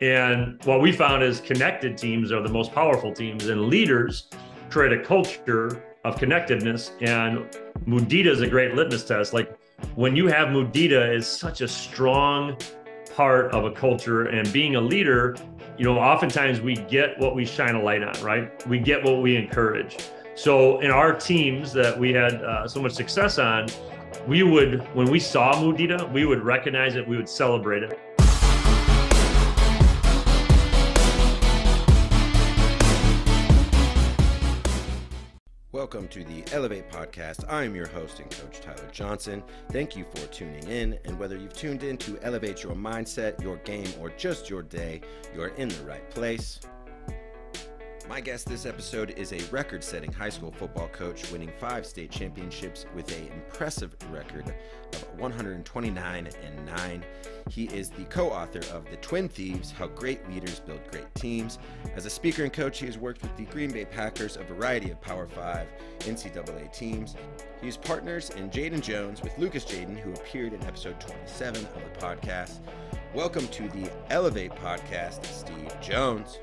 And what we found is connected teams are the most powerful teams, and leaders create a culture of connectedness. And Mudita is a great litmus test. Like when you have Mudita is such a strong part of a culture, and being a leader, you know, oftentimes we get what we shine a light on, right? We get what we encourage. So in our teams that we had uh, so much success on, we would, when we saw Mudita, we would recognize it, we would celebrate it. Welcome to the Elevate Podcast. I'm your host and coach, Tyler Johnson. Thank you for tuning in. And whether you've tuned in to elevate your mindset, your game, or just your day, you're in the right place. My guest this episode is a record setting high school football coach, winning five state championships with an impressive record of 129 and 9. He is the co author of The Twin Thieves How Great Leaders Build Great Teams. As a speaker and coach, he has worked with the Green Bay Packers, a variety of Power 5 NCAA teams. He is partners in Jadin Jones with Lucas Jadin, who appeared in episode 27 of the podcast. Welcome to the Elevate Podcast, Steve Jones.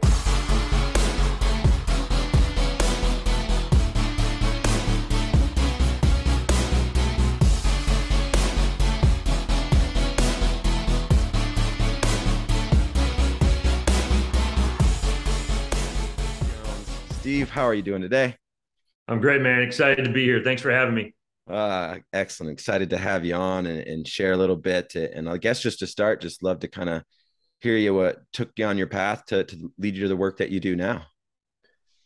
Steve, how are you doing today? I'm great, man. Excited to be here. Thanks for having me. Uh, excellent. Excited to have you on and, and share a little bit. To, and I guess just to start, just love to kind of hear you what took you on your path to, to lead you to the work that you do now.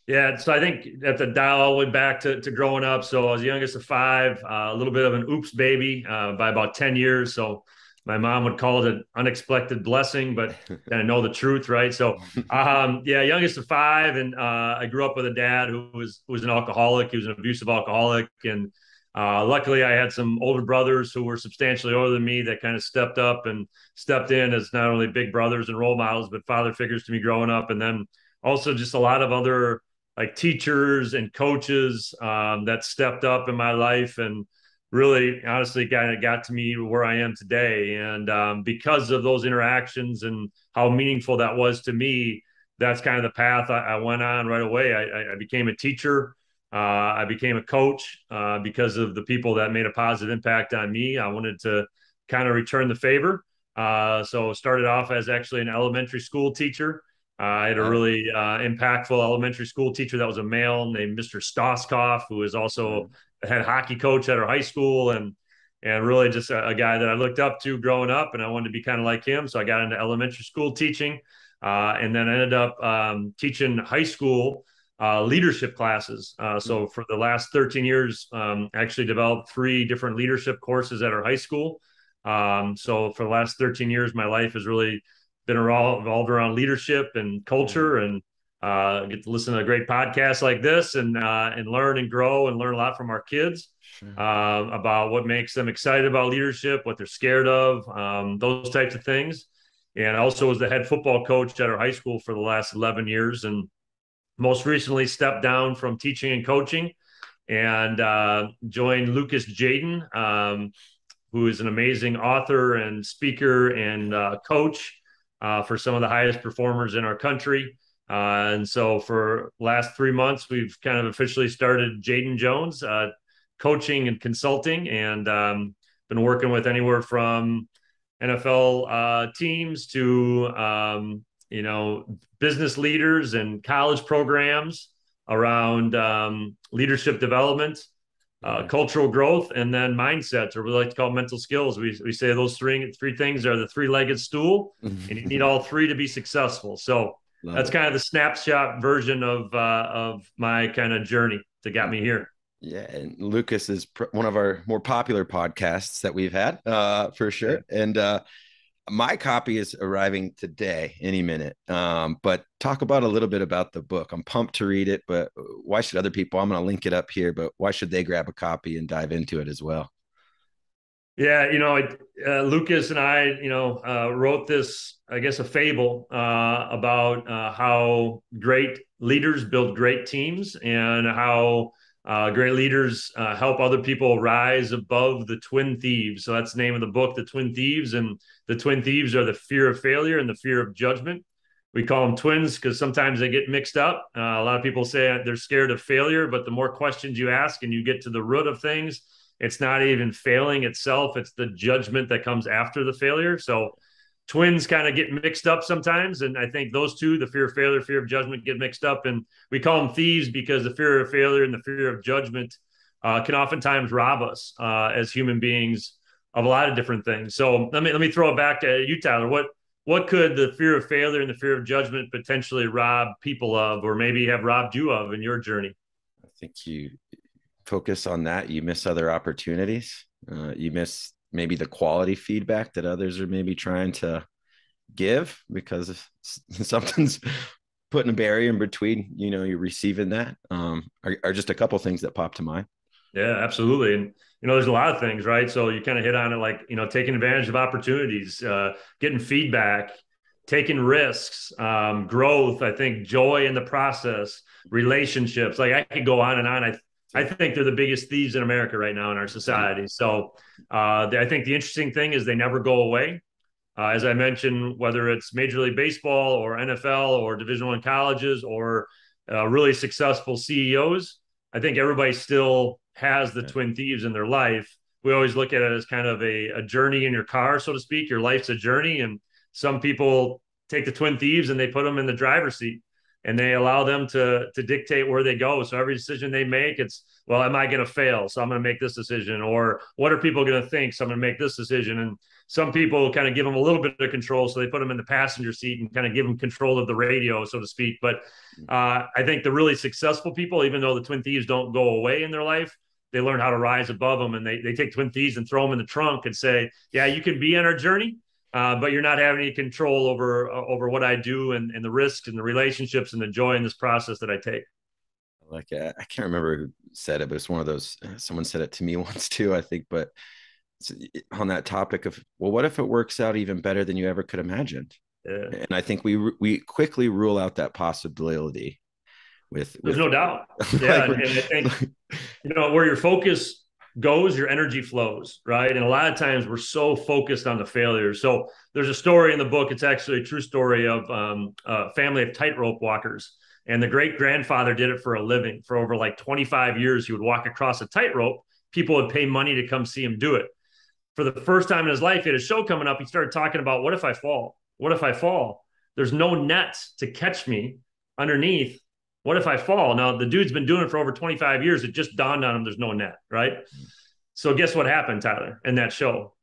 Yeah, so I think at the dial all the way back to, to growing up. So I was the youngest of five, uh, a little bit of an oops baby uh, by about 10 years. So my mom would call it an unexpected blessing, but I know the truth, right? So, um, yeah, youngest of five, and uh, I grew up with a dad who was who was an alcoholic. He was an abusive alcoholic, and uh, luckily, I had some older brothers who were substantially older than me that kind of stepped up and stepped in as not only big brothers and role models, but father figures to me growing up, and then also just a lot of other like teachers and coaches um, that stepped up in my life and really honestly kind of got to me where I am today. And um, because of those interactions and how meaningful that was to me, that's kind of the path I, I went on right away. I, I became a teacher. Uh, I became a coach uh, because of the people that made a positive impact on me. I wanted to kind of return the favor. Uh, so started off as actually an elementary school teacher. Uh, I had a really uh, impactful elementary school teacher that was a male named Mr. Stoskoff, who was also head hockey coach at our high school and and really just a, a, guy that I looked up to growing up, and I wanted to be kind of like him. So I got into elementary school teaching, uh, and then ended up um, teaching high school uh, leadership classes. Uh, so mm-hmm. for the last 13 years, um, actually developed three different leadership courses at our high school. Um, so for the last 13 years, my life has really been revolved around leadership and culture mm-hmm. and uh, get to listen to a great podcast like this and uh, and learn and grow and learn a lot from our kids sure. uh, about what makes them excited about leadership, what they're scared of, um, those types of things. And also was the head football coach at our high school for the last 11 years, and most recently stepped down from teaching and coaching and uh, joined Lucas Jadin, um, who is an amazing author and speaker and uh, coach uh, for some of the highest performers in our country. Uh, and so for last three months, we've kind of officially started Jadin Jones uh, coaching and consulting, and um, been working with anywhere from NFL uh, teams to um, you know business leaders and college programs around um, leadership development. Uh, cultural growth and then mindsets, or we like to call mental skills. We, we say those three three things are the three legged stool, and you need all three to be successful. So Love that's it. kind of the snapshot version of uh, of my kind of journey that got me here. Yeah, and Lucas is pr- one of our more popular podcasts that we've had, uh, for sure. And uh, my copy is arriving today, any minute. Um, but talk about a little bit about the book. I'm pumped to read it, but why should other people? I'm going to link it up here, but why should they grab a copy and dive into it as well? Yeah, you know, uh, Lucas and I, you know, uh, wrote this, I guess, a fable uh, about uh, how great leaders build great teams and how uh, great leaders uh, help other people rise above the twin thieves. So that's the name of the book, The Twin Thieves. And the twin thieves are the fear of failure and the fear of judgment. We call them twins because sometimes they get mixed up. A lot of people say they're scared of failure, but the more questions you ask and you get to the root of things, it's not even failing itself, it's the judgment that comes after the failure. So, twins kind of get mixed up sometimes. And I think those two, the fear of failure, fear of judgment, get mixed up. And we call them thieves because the fear of failure and the fear of judgment uh, can oftentimes rob us uh, as human beings of a lot of different things. So let me let me throw it back to you, Tyler. What what could the fear of failure and the fear of judgment potentially rob people of, or maybe have robbed you of in your journey? I think you focus on that, you miss other opportunities. Uh, you miss maybe the quality feedback that others are maybe trying to give because something's putting a barrier in between you know you're receiving that. Um are, are just a couple things that pop to mind. Yeah absolutely. And you know there's a lot of things right? So you kind of hit on it like you know taking advantage of opportunities uh, getting feedback taking risks um, growth i think joy in the process relationships like i could go on and on. I I think they're the biggest thieves in America right now in our society. So uh, I think the interesting thing is they never go away. Uh, as I mentioned, whether it's Major League Baseball or NFL or Division One colleges or uh, really successful CEOs, I think everybody still has the twin thieves in their life. We always look at it as kind of a, a journey in your car, so to speak. Your life's a journey, and some people take the twin thieves and they put them in the driver's seat and they allow them to to dictate where they go. So every decision they make, it's well, am I going to fail? So I'm going to make this decision, or what are people going to think? So I'm going to make this decision. And some people kind of give them a little bit of control, so they put them in the passenger seat and kind of give them control of the radio, so to speak. But uh, I think the really successful people, even though the twin thieves don't go away in their life, they learn how to rise above them, and they they take twin thieves and throw them in the trunk and say, "Yeah, you can be on our journey." Uh, but you're not having any control over uh, over what I do and, and the risks and the relationships and the joy in this process that I take. Like uh, I can't remember who said it, but it's one of those. Uh, someone said it to me once too, I think. But on that topic of well, what if it works out even better than you ever could imagine? Yeah. And I think we we quickly rule out that possibility. With, with there's no doubt. Yeah, like, and, and I think you know where your focus goes, your energy flows, right? And a lot of times we're so focused on the failures. So there's a story in the book. It's actually a true story of um, a family of tightrope walkers. And the great grandfather did it for a living. For over like 25 years, he would walk across a tightrope. People would pay money to come see him do it. For the first time in his life, he had a show coming up. He started talking about what if I fall? What if I fall? There's no nets to catch me underneath what if I fall? Now the dude's been doing it for over 25 years. It just dawned on him there's no net, right? So guess what happened, Tyler, in that show?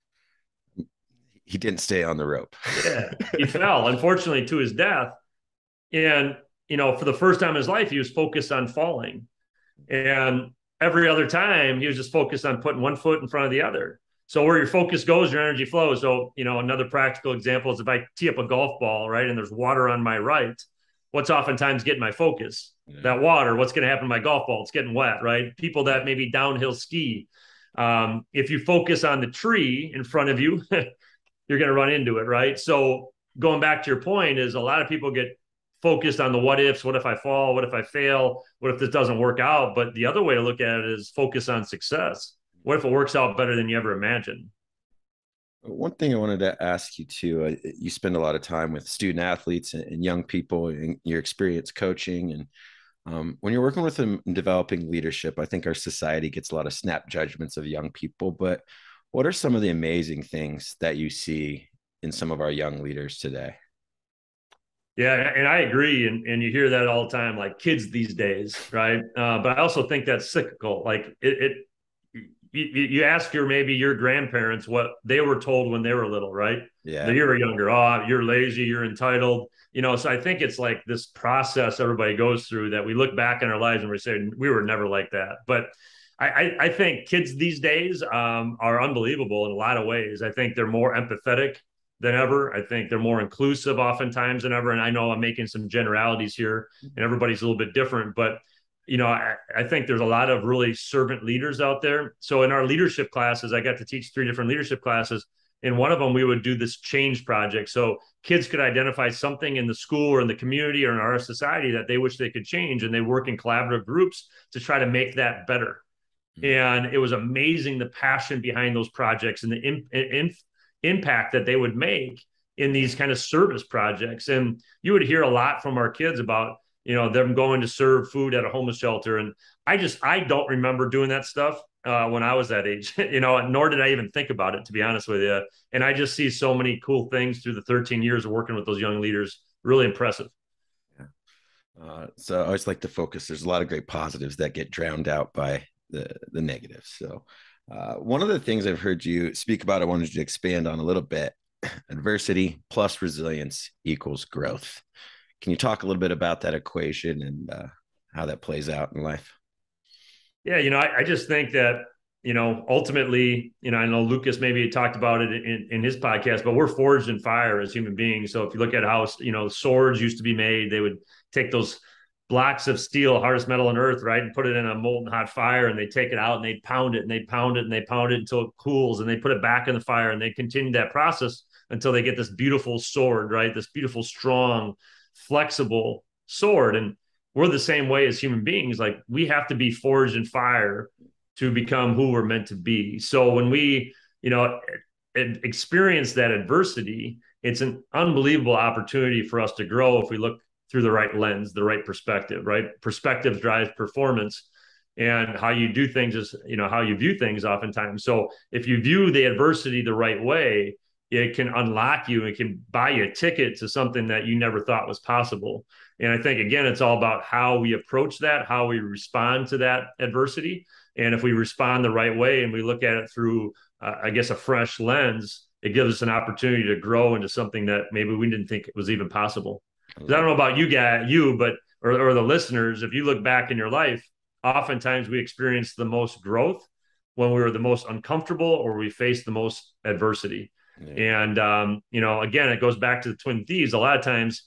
He didn't stay on the rope. yeah, he fell, unfortunately, to his death. And you know, for the first time in his life, he was focused on falling, and every other time he was just focused on putting one foot in front of the other. So where your focus goes, your energy flows. So you know, another practical example is if I tee up a golf ball, right, and there's water on my right what's oftentimes getting my focus. Yeah. That water, what's going to happen to my golf ball? It's getting wet, right? People that maybe downhill ski. Um, if you focus on the tree in front of you, you're going to run into it, right? So going back to your point is a lot of people get focused on the what ifs. What if I fall? What if I fail? What if this doesn't work out? But the other way to look at it is focus on success. What if it works out better than you ever imagined? One thing I wanted to ask you too, uh, you spend a lot of time with student athletes and, and young people and your experience coaching. And um, when you're working with them developing leadership, I think our society gets a lot of snap judgments of young people. But what are some of the amazing things that you see in some of our young leaders today? Yeah, and I agree, and, and you hear that all the time, like kids these days, right? Uh, but I also think that's cyclical. Like it, it you, you ask your maybe your grandparents what they were told when they were little, right? Yeah. You were younger, oh, you're lazy, you're entitled. You know, so I think it's like this process everybody goes through that we look back in our lives and we say we were never like that. But I, I think kids these days um, are unbelievable in a lot of ways. I think they're more empathetic than ever. I think they're more inclusive oftentimes than ever. And I know I'm making some generalities here, and everybody's a little bit different, but you know, I, I, think there's a lot of really servant leaders out there. So in our leadership classes, I got to teach three different leadership classes. In one of them, we would do this change project. So kids could identify something in the school or in the community or in our society that they wish they could change, and they work in collaborative groups to try to make that better. Mm-hmm. And it was amazing the passion behind those projects and the in, in, impact that they would make in these kind of service projects. And you would hear a lot from our kids about, you know, them going to serve food at a homeless shelter. And I just, I don't remember doing that stuff uh, when I was that age, you know, nor did I even think about it, to be honest with you. And I just see so many cool things through the 13 years of working with those young leaders. Really impressive. Yeah. Uh, so I always like to focus. There's a lot of great positives that get drowned out by the the negatives. So uh, one of the things I've heard you speak about, I wanted to expand on a little bit adversity plus resilience equals growth. Can you talk a little bit about that equation and uh, how that plays out in life? Yeah, you know, I, I, just think that, you know, ultimately, you know, I know Lucas maybe talked about it in, in his podcast, but we're forged in fire as human beings. So if you look at how, you know, swords used to be made, they would take those blocks of steel, hardest metal on earth, right? And put it in a molten hot fire and they take it out and they pound it and they pound it and they pound it until it cools and they put it back in the fire and they continue that process until they get this beautiful sword, right? This beautiful, strong, flexible sword. And we're the same way as human beings. Like we have to be forged in fire to become who we're meant to be. So when we, you know, experience that adversity, it's an unbelievable opportunity for us to grow if we look through the right lens, the right perspective, right? Perspective drives performance and how you do things is, you know, how you view things oftentimes. So if you view the adversity the right way, it can unlock you it can buy you a ticket to something that you never thought was possible. And I think again, it's all about how we approach that, how we respond to that adversity. And if we respond the right way and we look at it through, uh, I guess, a fresh lens, it gives us an opportunity to grow into something that maybe we didn't think was even possible. I don't know about you guys, you, but or, or the listeners, if you look back in your life, oftentimes we experience the most growth when we were the most uncomfortable or we faced the most adversity. Yeah. And um, you know, again, it goes back to the twin thieves. A lot of times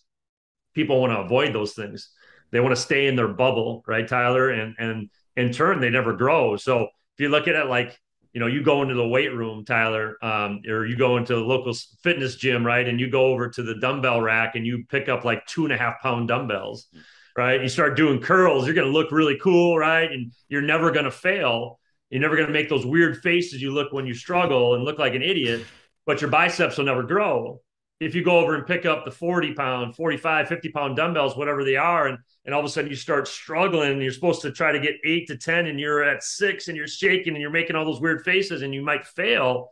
people want to avoid those things. They want to stay in their bubble, right, Tyler? And and in turn, they never grow. So if you look at it like you know, you go into the weight room, Tyler, um, or you go into the local fitness gym, right? And you go over to the dumbbell rack and you pick up like two and a half pound dumbbells, right? You start doing curls, you're going to look really cool, right? And you're never going to fail. You're never going to make those weird faces you look when you struggle and look like an idiot, but your biceps will never grow. If you go over and pick up the 40 pound 45 50 pound dumbbells whatever they are and and all of a sudden you start struggling and you're supposed to try to get eight to ten and you're at six and you're shaking and you're making all those weird faces and you might fail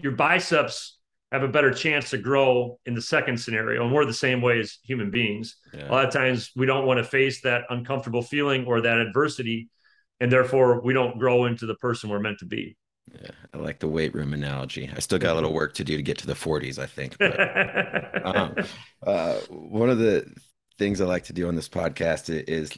your biceps have a better chance to grow in the second scenario and we're the same way as human beings. Yeah. a lot of times we don't want to face that uncomfortable feeling or that adversity and therefore we don't grow into the person we're meant to be yeah, I like the weight room analogy. I still got a little work to do to get to the 40s, I think. But, um, uh, one of the things I like to do on this podcast is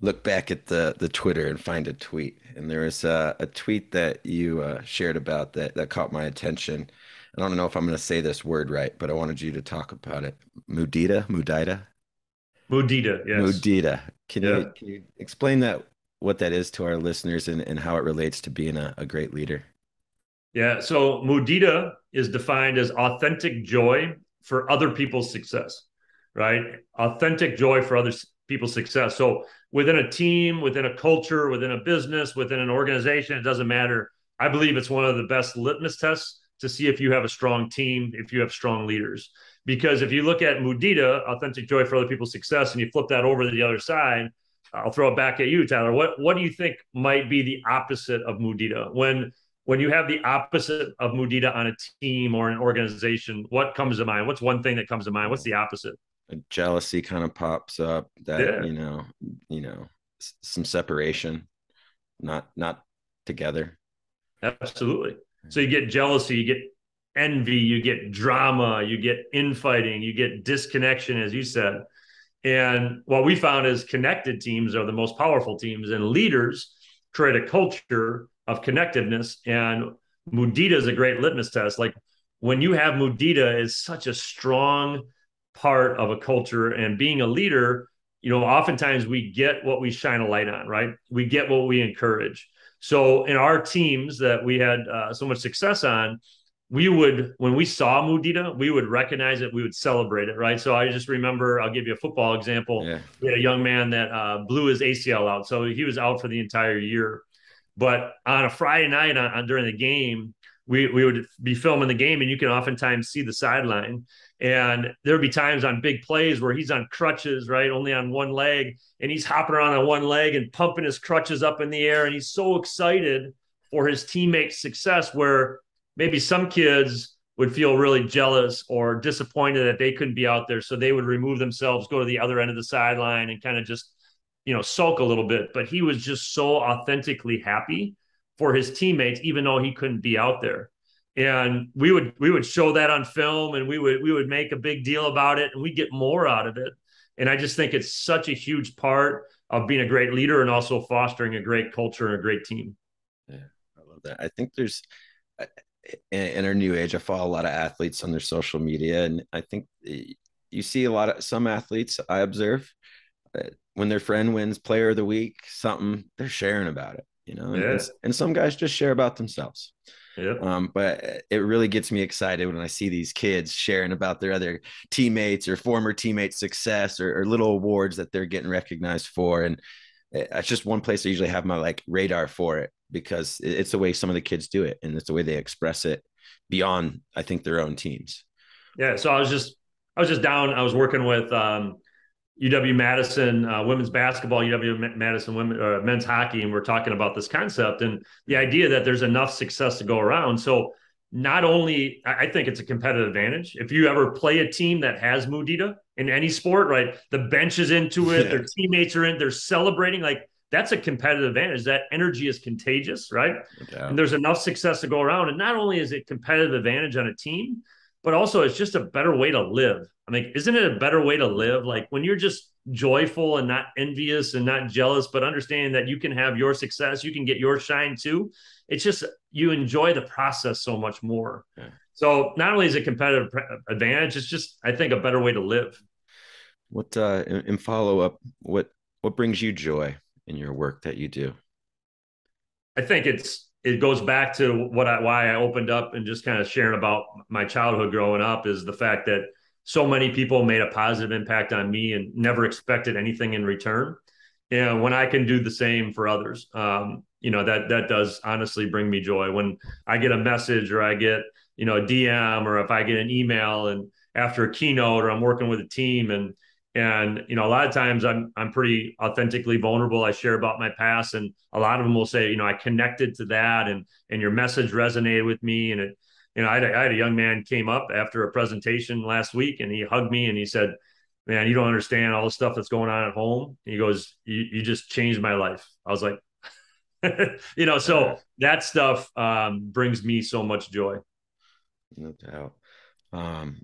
look back at the the Twitter and find a tweet. And there was a, a tweet that you uh, shared about that that caught my attention. I don't know if I'm going to say this word right, but I wanted you to talk about it. Mudita, Mudita, Mudita, yes. Mudita. Can yeah. you can you explain that what that is to our listeners and, and how it relates to being a, a great leader. Yeah. So mudita is defined as authentic joy for other people's success, right? Authentic joy for other people's success. So within a team, within a culture, within a business, within an organization, it doesn't matter. I believe it's one of the best litmus tests to see if you have a strong team, if you have strong leaders. Because if you look at mudita, authentic joy for other people's success, and you flip that over to the other side, I'll throw it back at you, Tyler. What what do you think might be the opposite of mudita when when you have the opposite of mudita on a team or an organization? What comes to mind? What's one thing that comes to mind? What's the opposite? Jealousy kind of pops up. That yeah. you know, you know, some separation, not not together. Absolutely. So you get jealousy, you get envy, you get drama, you get infighting, you get disconnection, as you said. And what we found is connected teams are the most powerful teams, and leaders create a culture of connectiveness. And Mudita is a great litmus test. Like when you have Mudita is such a strong part of a culture, and being a leader, you know, oftentimes we get what we shine a light on, right? We get what we encourage. So in our teams that we had uh, so much success on, we would when we saw Mudita, we would recognize it, we would celebrate it, right? So I just remember, I'll give you a football example. Yeah. We had a young man that uh, blew his ACL out, so he was out for the entire year. But on a Friday night on, on, during the game, we we would be filming the game, and you can oftentimes see the sideline. And there'd be times on big plays where he's on crutches, right? Only on one leg. And he's hopping around on one leg and pumping his crutches up in the air. And he's so excited for his teammates' success, where maybe some kids would feel really jealous or disappointed that they couldn't be out there. So they would remove themselves, go to the other end of the sideline, and kind of just, you know, sulk a little bit. But he was just so authentically happy for his teammates, even though he couldn't be out there and we would we would show that on film and we would we would make a big deal about it and we get more out of it and i just think it's such a huge part of being a great leader and also fostering a great culture and a great team yeah i love that i think there's in our new age i follow a lot of athletes on their social media and i think you see a lot of some athletes i observe uh, when their friend wins player of the week something they're sharing about it you know and, yeah. and some guys just share about themselves yeah. Um, but it really gets me excited when I see these kids sharing about their other teammates or former teammates' success or, or little awards that they're getting recognized for. And it's just one place I usually have my like radar for it because it's the way some of the kids do it and it's the way they express it beyond, I think, their own teams. Yeah. So I was just, I was just down. I was working with um, UW Madison uh, women's basketball, UW Madison women uh, men's hockey, and we're talking about this concept and the idea that there's enough success to go around. So not only I think it's a competitive advantage if you ever play a team that has mudita in any sport, right? The bench is into it, yeah. their teammates are in, they're celebrating like that's a competitive advantage. That energy is contagious, right? Yeah. And there's enough success to go around. And not only is it competitive advantage on a team, but also it's just a better way to live. I mean, isn't it a better way to live? Like when you're just joyful and not envious and not jealous, but understanding that you can have your success, you can get your shine too. It's just you enjoy the process so much more. Yeah. So not only is it competitive advantage, it's just I think a better way to live. What uh in follow up, what what brings you joy in your work that you do? I think it's it goes back to what I why I opened up and just kind of sharing about my childhood growing up is the fact that so many people made a positive impact on me and never expected anything in return. And when I can do the same for others, um, you know that that does honestly bring me joy. When I get a message or I get you know a DM or if I get an email and after a keynote or I'm working with a team and and you know, a lot of times I'm I'm pretty authentically vulnerable. I share about my past, and a lot of them will say, you know, I connected to that, and and your message resonated with me. And it, you know, I had, a, I had a young man came up after a presentation last week, and he hugged me and he said, "Man, you don't understand all the stuff that's going on at home." And he goes, "You you just changed my life." I was like, you know, so that stuff um, brings me so much joy. No doubt. Um,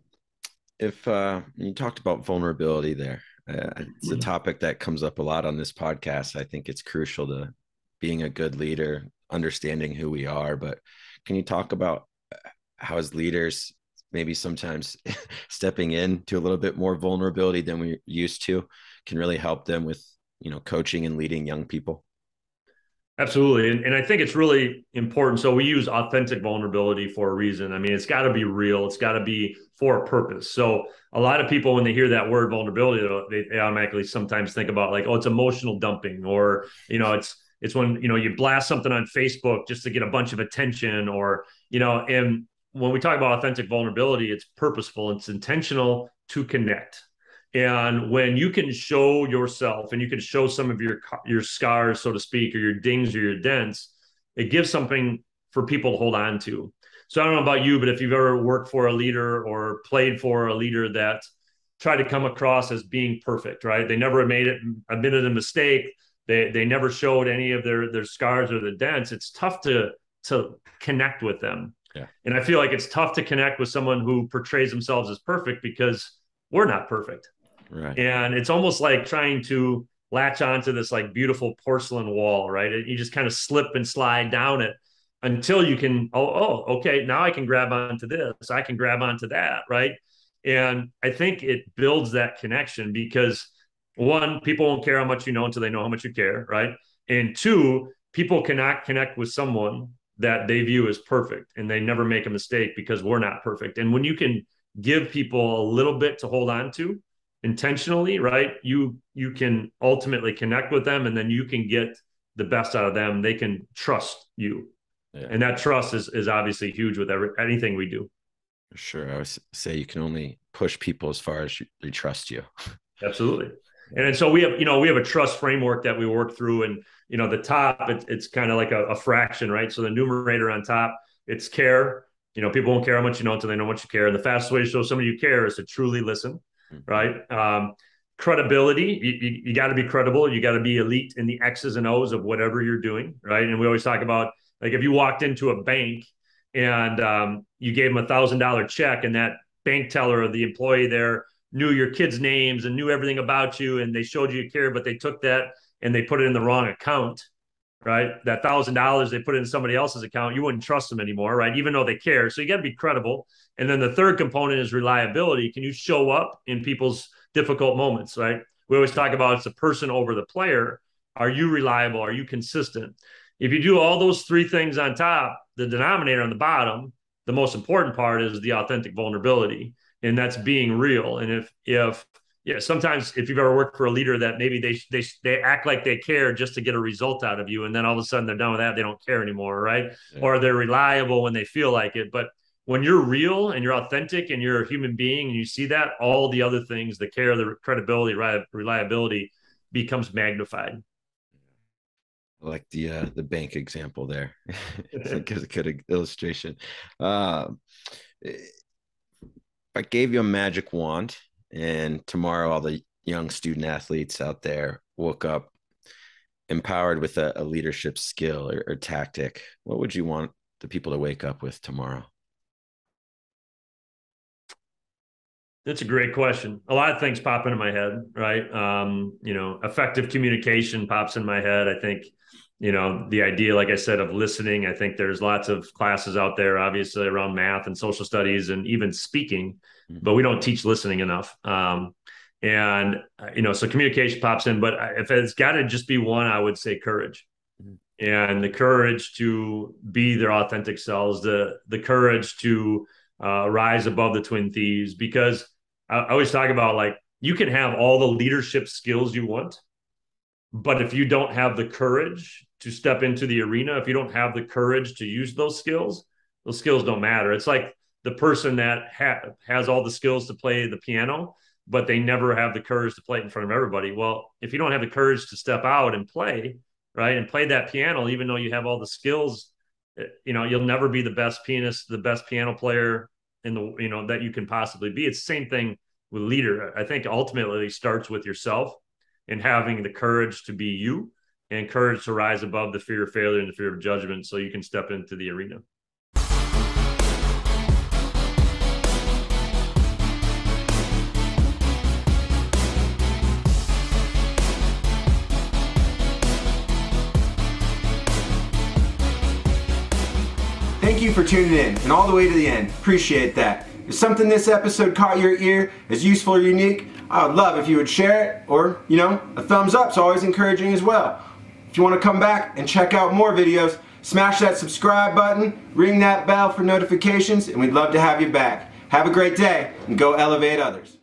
if uh, you talked about vulnerability there, uh, it's a mm-hmm. topic that comes up a lot on this podcast. I think it's crucial to being a good leader, understanding who we are. But can you talk about uh, how, as leaders, maybe sometimes stepping in to a little bit more vulnerability than we're used to can really help them with, you know, coaching and leading young people? Absolutely. And, and I think it's really important. So we use authentic vulnerability for a reason. I mean, it's got to be real, it's got to be for a purpose. So a lot of people, when they hear that word vulnerability, they, they automatically sometimes think about like, oh, it's emotional dumping, or, you know, it's, it's when, you know, you blast something on Facebook just to get a bunch of attention, or, you know, and when we talk about authentic vulnerability, it's purposeful, it's intentional to connect. And when you can show yourself and you can show some of your your scars, so to speak, or your dings or your dents, it gives something for people to hold on to. So I don't know about you, but if you've ever worked for a leader or played for a leader that tried to come across as being perfect, right? They never made it admitted a mistake. They they never showed any of their their scars or the dents. It's tough to to connect with them. Yeah. And I feel like it's tough to connect with someone who portrays themselves as perfect because we're not perfect. Right. And it's almost like trying to latch onto this like beautiful porcelain wall, right? You just kind of slip and slide down it until you can, oh, oh, okay, now I can grab onto this, I can grab onto that, right? And I think it builds that connection because one, people won't care how much you know until they know how much you care, right? And two, people cannot connect with someone that they view as perfect and they never make a mistake because we're not perfect. And when you can give people a little bit to hold on to, intentionally, right? You you can ultimately connect with them and then you can get the best out of them. They can trust you. Yeah. And that trust is is obviously huge with every anything we do. Sure. I would say you can only push people as far as they trust you. Absolutely. And and so we have, you know, we have a trust framework that we work through, and you know, the top it, it's kind of like a, a, fraction, right? So the numerator on top, it's care. You know, people won't care how much you know until they know what you care. And the fastest way to show somebody you care is to truly listen. Right? Um, credibility, you, you, you got to be credible. You got to be elite in the X's and O's of whatever you're doing, right? And we always talk about like if you walked into a bank and um, you gave them a thousand dollar check, and that bank teller or the employee there knew your kids' names and knew everything about you, and they showed you a care, but they took that and they put it in the wrong account, right? That thousand dollars they put in somebody else's account, you wouldn't trust them anymore, right? Even though they care. So you got to be credible. And then the third component is reliability. Can you show up in people's difficult moments, right? We always talk about it's a person over the player. Are you reliable? Are you consistent? If you do all those three things on top, the denominator on the bottom, the most important part is the authentic vulnerability, and that's being real. And if if yeah, sometimes if you've ever worked for a leader that maybe they they they act like they care just to get a result out of you, and then all of a sudden they're done with that, they don't care anymore, right? Yeah. Or they're reliable when they feel like it. But when you're real and you're authentic and you're a human being, and you see that, all the other things, the care, the credibility, reliability, becomes magnified. I like the uh, the bank example there. because a good illustration. Uh, if I gave you a magic wand, and tomorrow all the young student athletes out there woke up empowered with a, a leadership skill or, or tactic, what would you want the people to wake up with tomorrow? That's a great question. A lot of things pop into my head, right? Um, you know, effective communication pops in my head. I think you know the idea like i said of listening i think there's lots of classes out there obviously around math and social studies and even speaking. But we don't teach listening enough um, and uh, you know so communication pops in but if it's got to just be one i would say courage mm-hmm. and the courage to be their authentic selves the the courage to uh, rise above the twin thieves because I, I always talk about like you can have all the leadership skills you want but if you don't have the courage to step into the arena, if you don't have the courage to use those skills, those skills don't matter. It's like the person that ha- has all the skills to play the piano, but they never have the courage to play it in front of everybody. Well, if you don't have the courage to step out and play, right, and play that piano, even though you have all the skills, eh, you know, you'll never be the best pianist, the best piano player in the, you know, that you can possibly be. It's the same thing with leader. I think ultimately starts with yourself and having the courage to be you and courage to rise above the fear of failure and the fear of judgment so you can step into the arena. Tuning in and all the way to the end. Appreciate that. If something this episode caught your ear, is useful or unique, I would love if you would share it or, you know, a thumbs up is always encouraging as well. If you want to come back and check out more videos, smash that subscribe button, ring that bell for notifications, and we'd love to have you back. Have a great day and go elevate others.